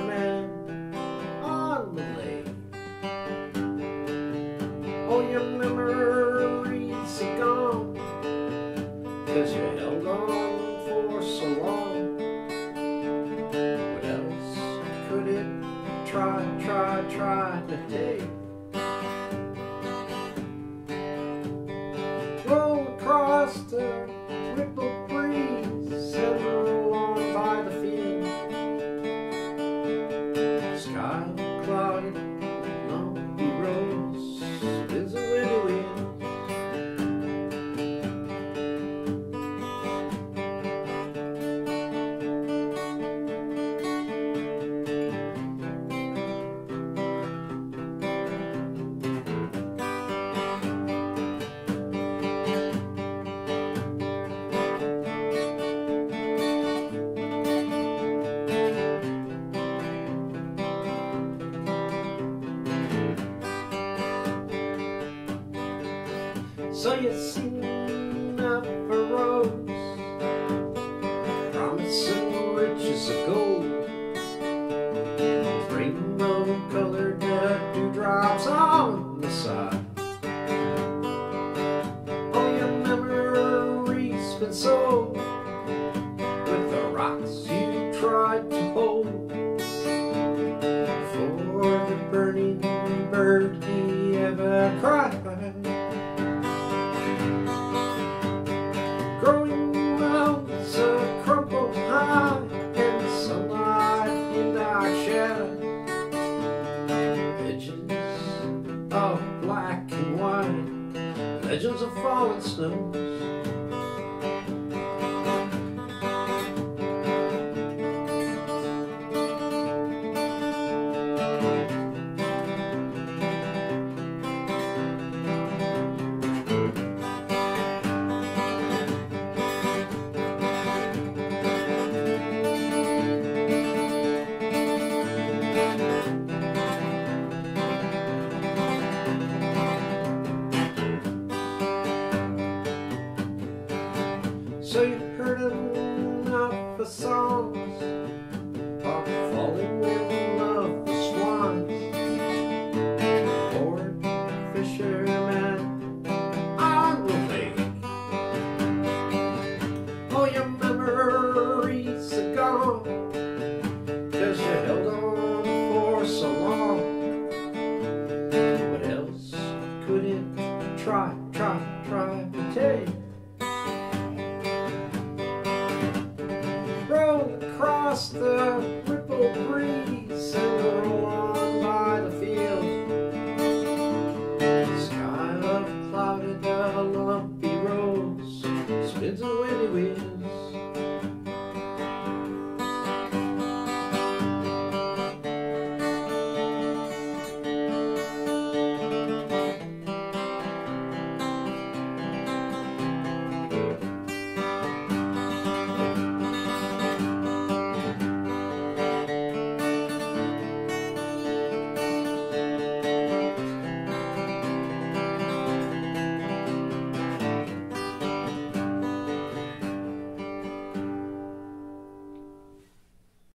merryman on the lake, Oh, your memories are gone, cause you held on for so long. What else could it try, try, try to take? Roll across the So you see me up a road. legends of fallen snows. So you heard enough of songs. ました